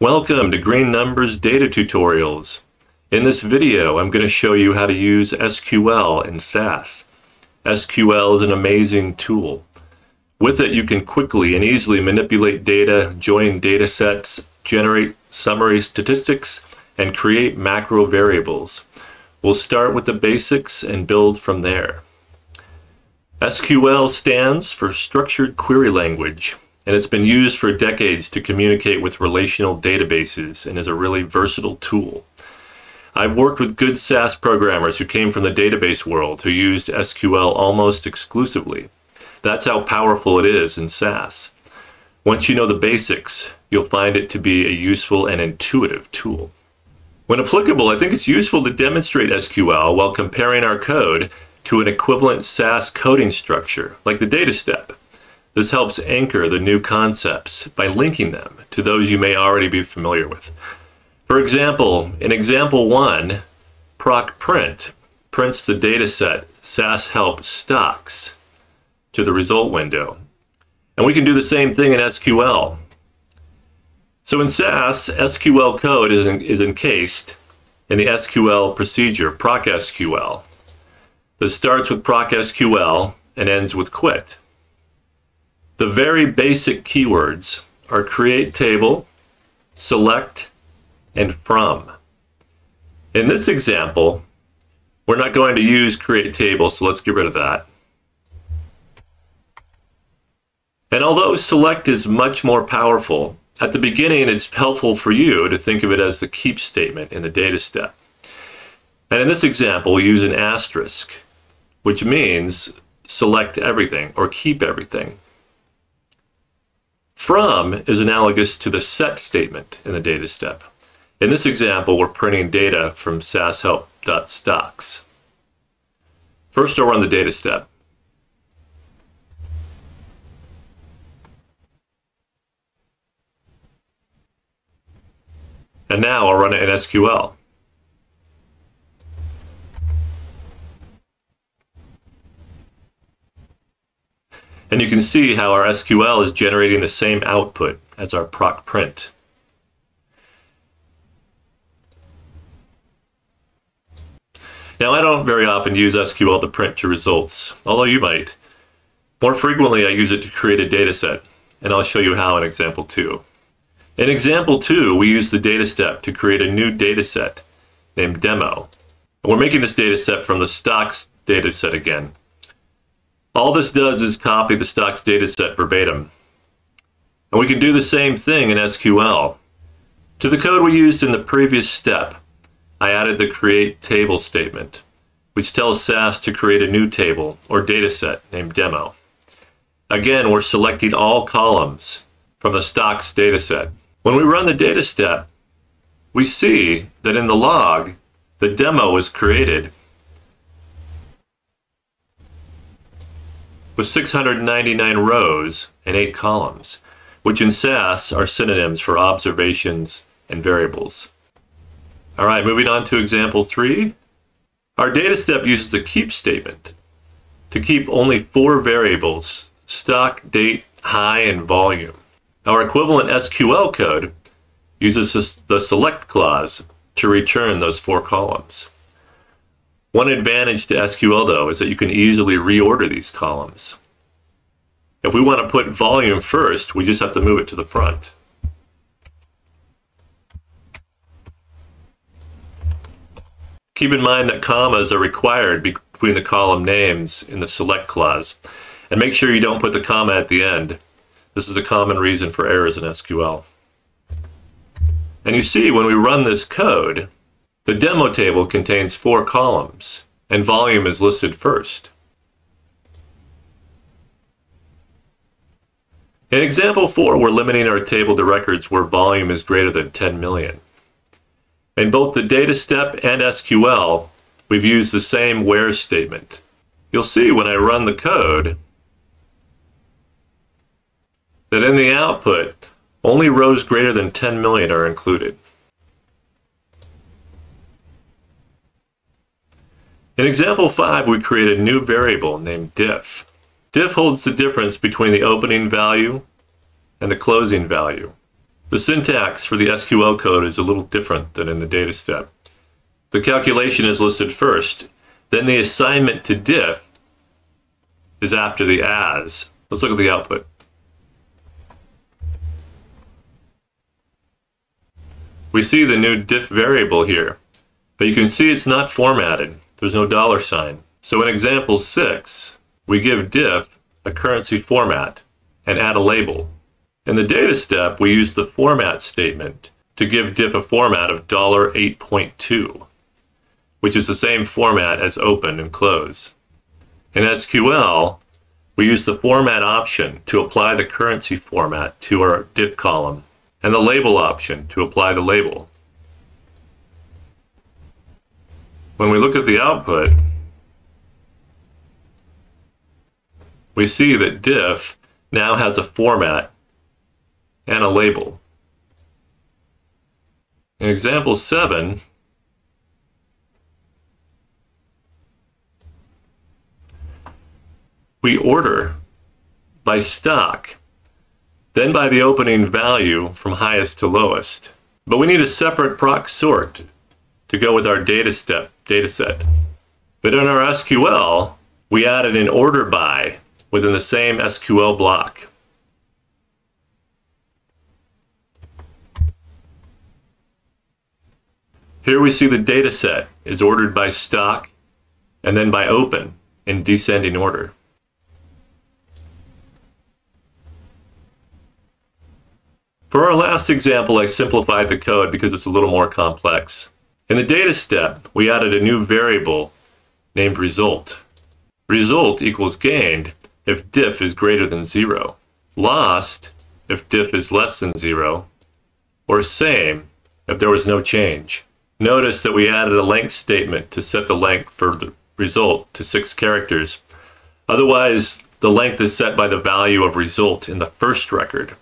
Welcome to Green Numbers Data Tutorials. In this video, I'm going to show you how to use SQL in SAS. SQL is an amazing tool. With it, you can quickly and easily manipulate data, join data sets, generate summary statistics, and create macro variables. We'll start with the basics and build from there. SQL stands for Structured Query Language and it's been used for decades to communicate with relational databases and is a really versatile tool. I've worked with good SAS programmers who came from the database world who used SQL almost exclusively. That's how powerful it is in SAS. Once you know the basics, you'll find it to be a useful and intuitive tool. When applicable, I think it's useful to demonstrate SQL while comparing our code to an equivalent SAS coding structure, like the data step. This helps anchor the new concepts by linking them to those you may already be familiar with. For example, in example one, proc print prints the dataset SAS help stocks to the result window. And we can do the same thing in SQL. So in SAS, SQL code is, in, is encased in the SQL procedure, procSQL. This starts with procSQL and ends with quit. The very basic keywords are create table, select, and from. In this example, we're not going to use create table, so let's get rid of that. And although select is much more powerful, at the beginning it's helpful for you to think of it as the keep statement in the data step. And in this example, we use an asterisk, which means select everything or keep everything. From is analogous to the set statement in the data step. In this example, we're printing data from sashelp.stocks. First, I'll run the data step. And now I'll run it in SQL. And you can mm-hmm. see how our SQL is generating the same output as our proc print. Now, I don't very often use SQL to print to results, although you might. More frequently, I use it to create a data set, and I'll show you how in example 2. In example 2, we use the data step to create a new data set named demo. And we're making this data set from the stocks data set again. All this does is copy the stocks dataset verbatim. And we can do the same thing in SQL. To the code we used in the previous step, I added the create table statement, which tells SAS to create a new table or dataset named demo. Again, we're selecting all columns from the stocks dataset. When we run the data step, we see that in the log, the demo was created with 699 rows and 8 columns, which in SAS are synonyms for observations and variables. All right, moving on to example 3. Our data step uses a keep statement to keep only four variables, stock, date, high, and volume. Our equivalent SQL code uses the select clause to return those four columns. One advantage to SQL, though, is that you can easily reorder these columns. If we want to put volume first, we just have to move it to the front. Keep in mind that commas are required between the column names in the select clause. And make sure you don't put the comma at the end. This is a common reason for errors in SQL. And you see, when we run this code, the demo table contains four columns, and volume is listed first. In example 4, we're limiting our table to records where volume is greater than 10 million. In both the data step and SQL, we've used the same where statement. You'll see when I run the code that in the output, only rows greater than 10 million are included. In example 5, we create a new variable named diff. Diff holds the difference between the opening value and the closing value. The syntax for the SQL code is a little different than in the data step. The calculation is listed first, then the assignment to diff is after the as. Let's look at the output. We see the new diff variable here, but you can see it's not formatted. There's no dollar sign. So in example 6, we give diff a currency format and add a label. In the data step, we use the format statement to give diff a format of $8.2, which is the same format as open and close. In SQL, we use the format option to apply the currency format to our diff column and the label option to apply the label. When we look at the output, we see that diff now has a format and a label. In example 7, we order by stock then by the opening value from highest to lowest. But we need a separate proc sort to go with our data step data set. But in our SQL, we added an order by within the same SQL block. Here we see the data set is ordered by stock and then by open in descending order. For our last example, I simplified the code because it's a little more complex. In the data step, we added a new variable named result. Result equals gained if diff is greater than zero, lost if diff is less than zero, or same if there was no change. Notice that we added a length statement to set the length for the result to six characters. Otherwise, the length is set by the value of result in the first record.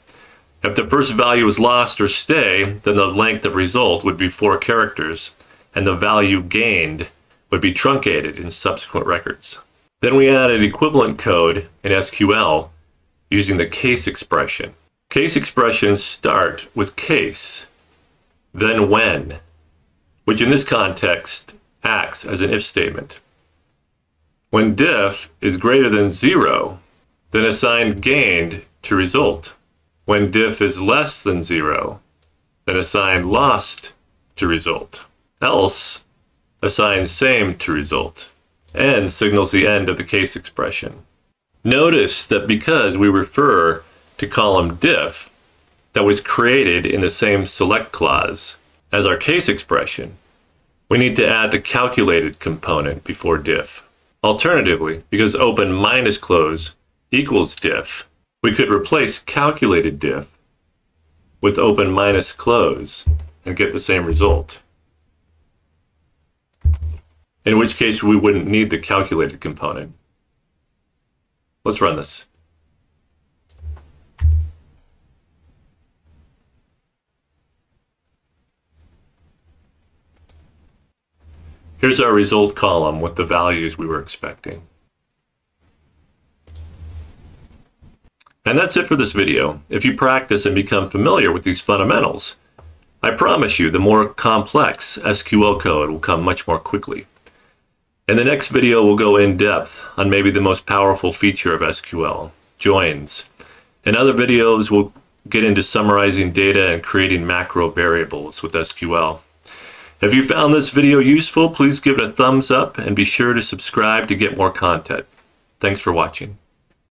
If the first value is lost or stay, then the length of result would be four characters, and the value gained would be truncated in subsequent records. Then we added equivalent code in SQL using the case expression. Case expressions start with case, then when, which in this context acts as an if statement. When diff is greater than zero, then assign gained to result. When diff is less than zero, then assign lost to result. Else, assign same to result. End signals the end of the case expression. Notice that because we refer to column diff that was created in the same select clause as our case expression, we need to add the calculated component before diff. Alternatively, because open minus close equals diff, we could replace calculated diff with open minus close and get the same result. In which case we wouldn't need the calculated component. Let's run this. Here's our result column with the values we were expecting. And that's it for this video. If you practice and become familiar with these fundamentals, I promise you the more complex SQL code will come much more quickly. In the next video, we'll go in depth on maybe the most powerful feature of SQL, joins. In other videos, we'll get into summarizing data and creating macro variables with SQL. If you found this video useful, please give it a thumbs up and be sure to subscribe to get more content. Thanks for watching.